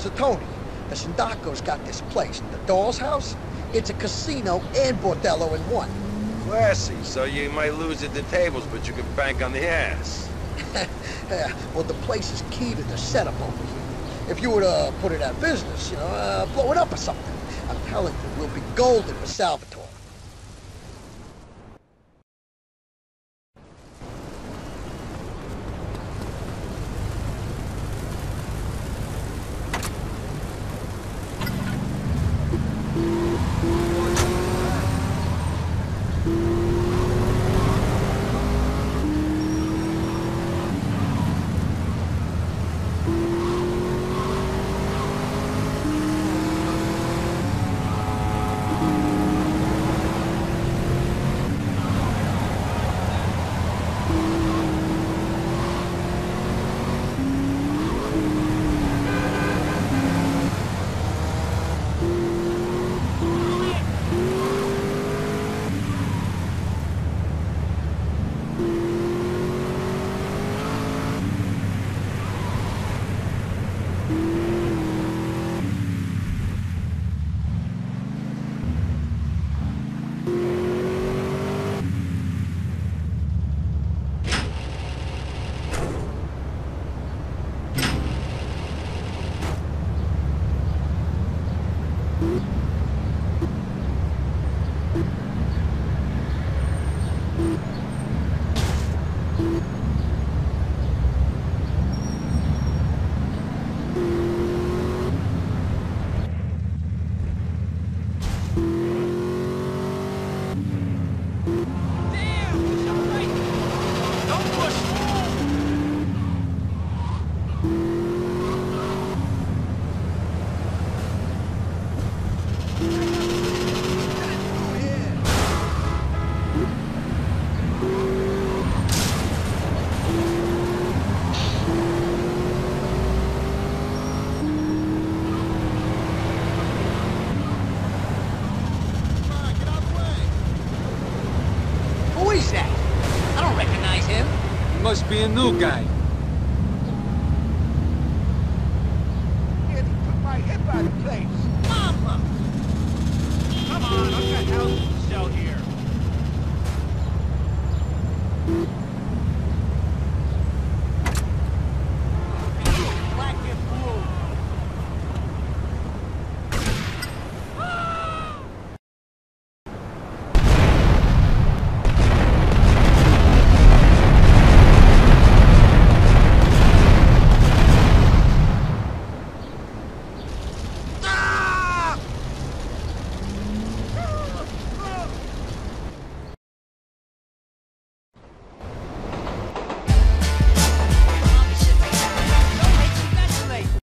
So, Tony, the Sindaco's got this place, the Doll's House. It's a casino and bordello in one. Classy, so you might lose at the tables, but you can bank on the ass. yeah, well, the place is key to the setup over here. If you were to put it out of business, you know, uh, blow it up or something, I'm telling you, we'll be golden with Salvatore. Who must be a new guy.